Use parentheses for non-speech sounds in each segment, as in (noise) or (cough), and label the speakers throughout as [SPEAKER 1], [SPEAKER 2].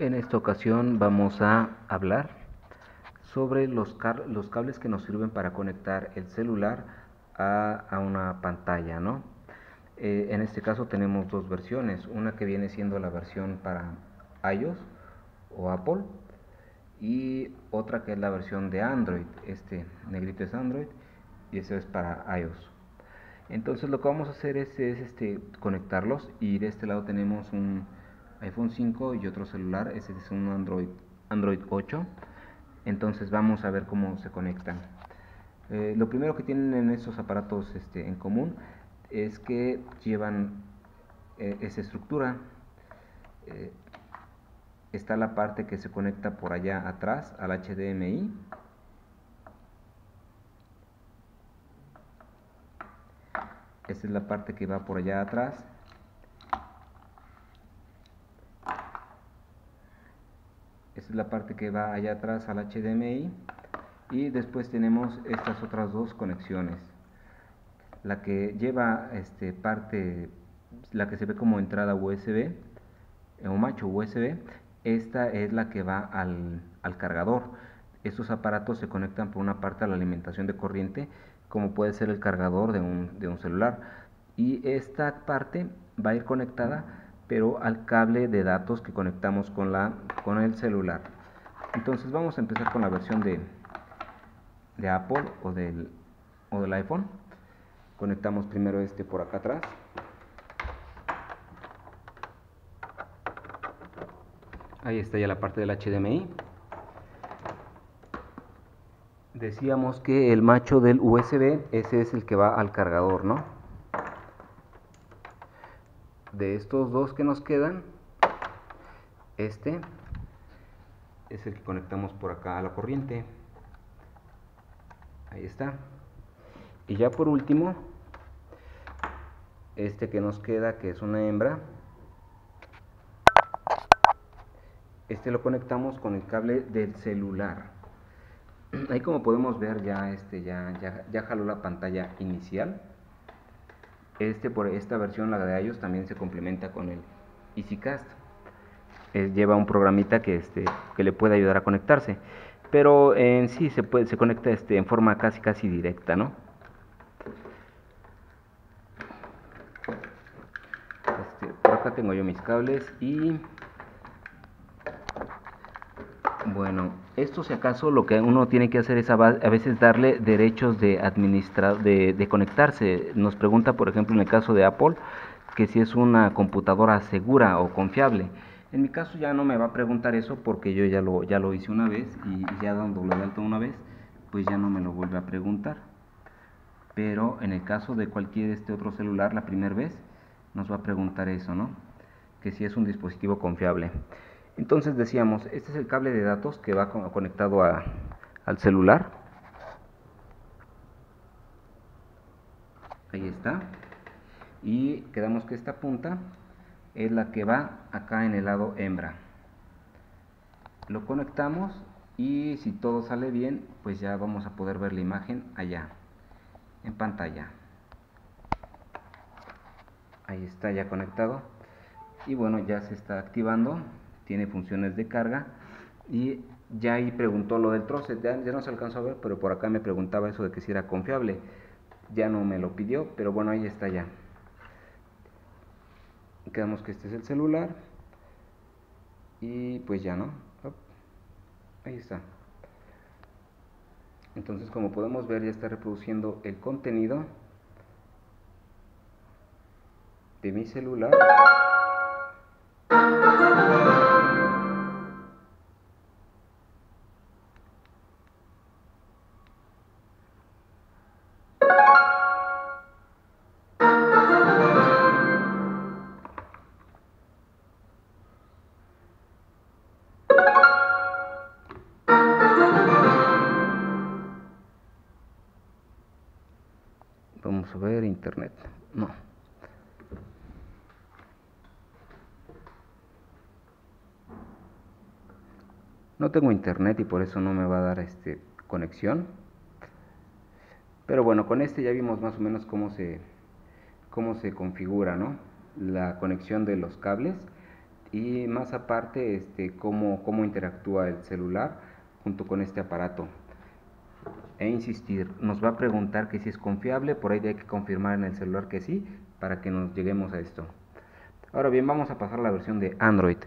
[SPEAKER 1] En esta ocasión vamos a hablar sobre los, los cables que nos sirven para conectar el celular a, una pantalla, ¿no? Eh, en este caso tenemos dos versiones, una que viene siendo la versión para iOS o Apple y otra que es la versión de Android, este negrito es Android y ese es para iOS. Entonces lo que vamos a hacer es, este, conectarlos y de este lado tenemos un iPhone 5 y otro celular, ese es un Android, Android 8. Entonces vamos a ver cómo se conectan. Eh, lo primero que tienen en estos aparatos este, en común es que llevan eh, esa estructura. Eh, está la parte que se conecta por allá atrás al HDMI esta es la parte que va por allá atrás es la parte que va allá atrás al HDMI y después tenemos estas otras dos conexiones. La que lleva este parte la que se ve como entrada USB o macho USB esta es la que va al, al cargador. Estos aparatos se conectan por una parte a la alimentación de corriente como puede ser el cargador de un, de un celular. Y esta parte va a ir conectada pero al cable de datos que conectamos con, la, con el celular. Entonces vamos a empezar con la versión de, de Apple o del, o del iPhone. Conectamos primero este por acá atrás. Ahí está ya la parte del HDMI decíamos que el macho del USB, ese es el que va al cargador, ¿no? De estos dos que nos quedan, este es el que conectamos por acá a la corriente. Ahí está. Y ya por último, este que nos queda, que es una hembra, este lo conectamos con el cable del celular (clears throat) ahí como podemos ver ya este ya, ya, jaló la pantalla inicial este por esta versión la de iOS también se complementa con el EasyCast. Lleva un programita que este que le puede ayudar a conectarse. Pero en sí se puede se conecta este en forma casi casi directa no este, por acá tengo yo mis cables y bueno, esto si acaso lo que uno tiene que hacer es a veces darle derechos de administrar, de, conectarse. Nos pregunta, por ejemplo, en el caso de Apple, que si es una computadora segura o confiable. En mi caso ya no me va a preguntar eso porque yo ya lo, ya lo hice una vez y ya dando la alta una vez, pues ya no me lo vuelve a preguntar. Pero en el caso de cualquier este otro celular, la primera vez, nos va a preguntar eso, ¿no? Que si es un dispositivo confiable. Entonces decíamos, este es el cable de datos que va conectado al celular. Ahí está. Y quedamos que esta punta es la que va acá en el lado hembra. Lo conectamos y si todo sale bien, pues ya vamos a poder ver la imagen allá, en pantalla. Ahí está ya conectado. Y bueno, ya se está activando tiene funciones de carga y ya ahí preguntó lo del troce, ya, no se alcanzó a ver, pero por acá me preguntaba eso de que si era confiable, ya no me lo pidió, pero bueno, ahí está ya. Quedamos que este es el celular y pues ya no, ahí está. Entonces como podemos ver ya está reproduciendo el contenido de mi celular. Ver internet. No. No tengo internet y por eso no me va a dar este conexión. Pero bueno, con este ya vimos más o menos cómo se cómo se configura, ¿no? La conexión de los cables y más aparte este, cómo, cómo interactúa el celular junto con este aparato. E insistir, nos va a preguntar que si es confiable, por ahí hay que confirmar en el celular que sí, para que nos lleguemos a esto. Ahora bien, vamos a pasar a la versión de Android.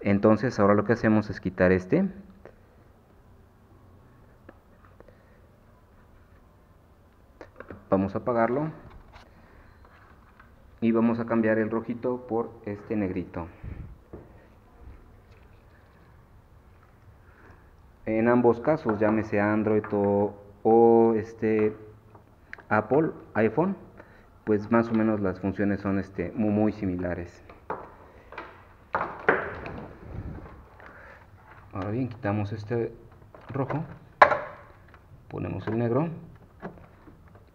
[SPEAKER 1] Entonces ahora lo que hacemos es quitar este. Vamos a apagarlo. Y vamos a cambiar el rojito por este negrito. En ambos casos, llámese Android o, este Apple, iPhone, pues más o menos las funciones son este, muy, muy similares. Ahora bien, quitamos este rojo, ponemos el negro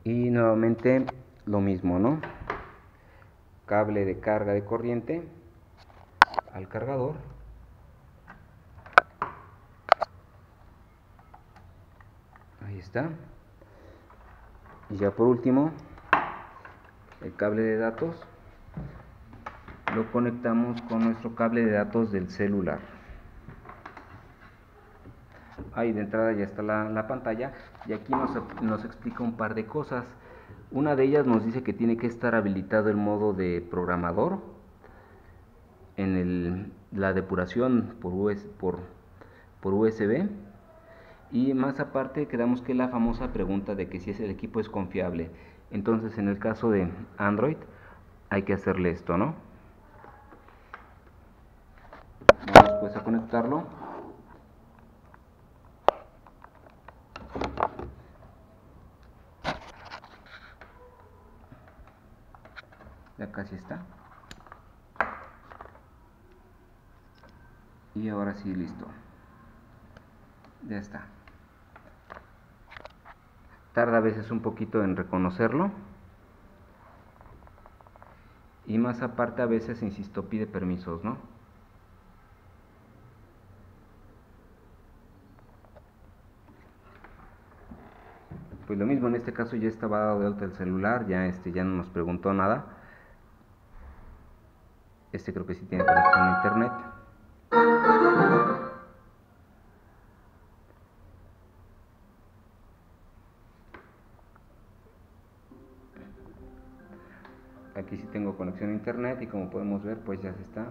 [SPEAKER 1] y nuevamente lo mismo, ¿no? Cable de carga de corriente al cargador. Ahí Y ya por último, el cable de datos. Lo conectamos con nuestro cable de datos del celular. Ahí de entrada ya está la, pantalla y aquí nos, nos, explica un par de cosas. Una de ellas nos dice que tiene que estar habilitado el modo de programador en el, la depuración por, por, por USB y más aparte quedamos que la famosa pregunta de que si es el equipo es confiable. Entonces en el caso de Android hay que hacerle esto ¿no? vamos pues a conectarlo. Ya casi está. Y ahora sí listo. Ya está tarda a veces un poquito en reconocerlo. Y más aparte a veces insisto pide permisos no pues lo mismo en este caso ya estaba dado de alta el celular ya este ya no nos preguntó nada. Este creo que sí tiene conexión a internet. Conexión internet y como podemos ver pues ya se está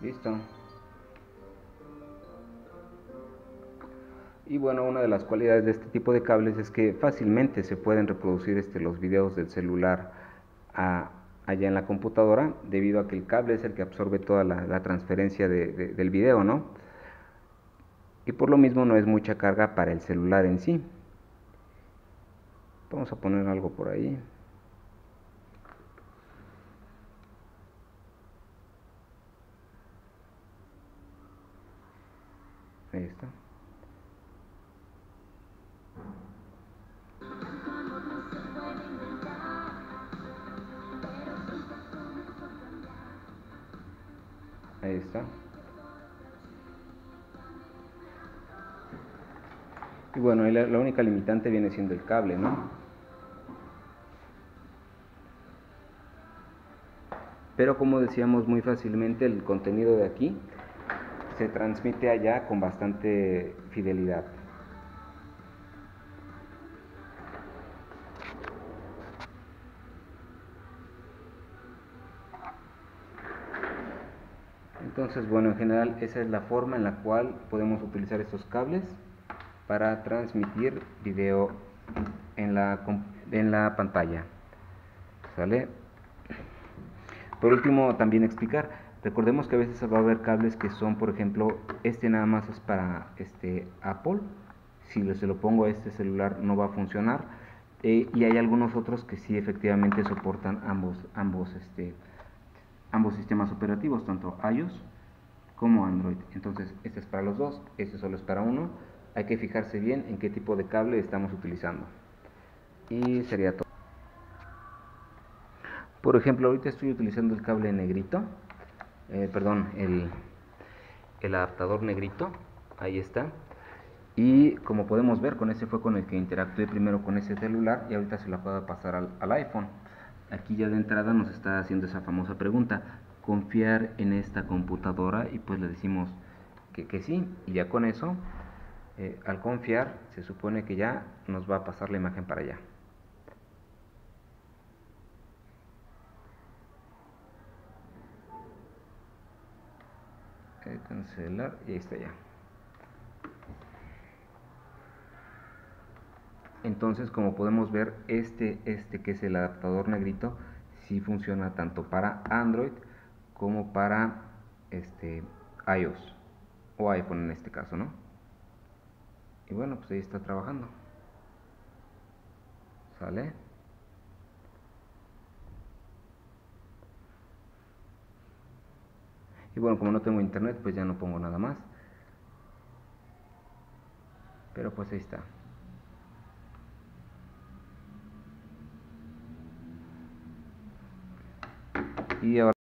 [SPEAKER 1] Listo. Y bueno, una de las cualidades de este tipo de cables es que fácilmente se pueden reproducir este, los videos del celular allá en la computadora, debido a que el cable es el que absorbe toda la, transferencia del video, ¿no? Y por lo mismo no es mucha carga para el celular en sí. Vamos a poner algo por ahí. Ahí está. Y bueno, la, única limitante viene siendo el cable, ¿no? Pero como decíamos muy fácilmente, el contenido de aquí se transmite allá con bastante fidelidad. Entonces, bueno, en general esa es la forma en la cual podemos utilizar estos cables para transmitir video en la, en la pantalla. ¿Sale? Por último, también explicar, Recordemos que a veces va a haber cables que son, por ejemplo, este nada más es para este Apple. Si se lo pongo a este celular no va a funcionar. Eh, y hay algunos otros que sí efectivamente soportan ambos, ambos, este, ambos sistemas operativos, tanto iOS como Android. Entonces, este es para los dos, este solo es para uno. Hay que fijarse bien en qué tipo de cable estamos utilizando. Y sería todo. Por ejemplo, ahorita estoy utilizando el cable negrito eh, perdón, el, adaptador negrito, ahí está. Y como podemos ver, con ese fue con el que interactué primero con ese celular y ahorita se lo de pasar al, iPhone. Aquí ya de entrada nos está haciendo esa famosa pregunta, confiar en esta computadora y pues le decimos que sí y ya con eso eh, al confiar se supone que ya nos va a pasar la imagen para allá eh, cancelar y ahí está ya entonces como podemos ver este este que es el adaptador negrito si funciona tanto para Android como para este iOS o iPhone en este caso, ¿no? Y bueno, pues ahí está trabajando. ¿Sale? Y bueno, como no tengo internet, pues ya no pongo nada más. Pero pues ahí está. Y ahora